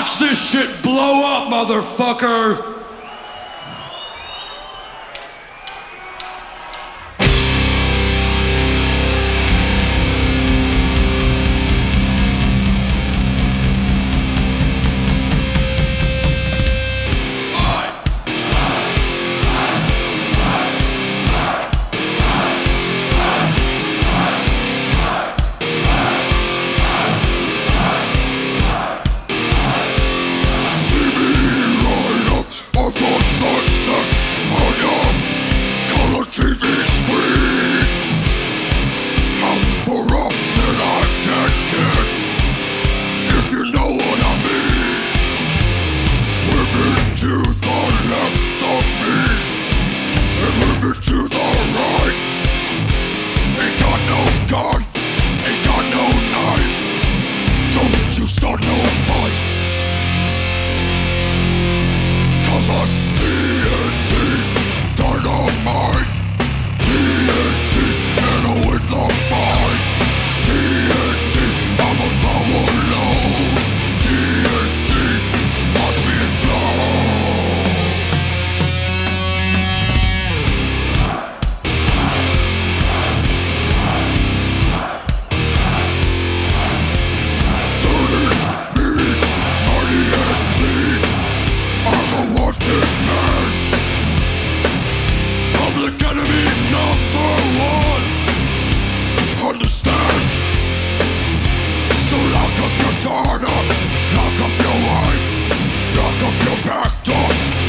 Watch this shit blow up, motherfucker! gun, ain't got no knife. Don't you start no Up, Lock up your life Lock up your back door.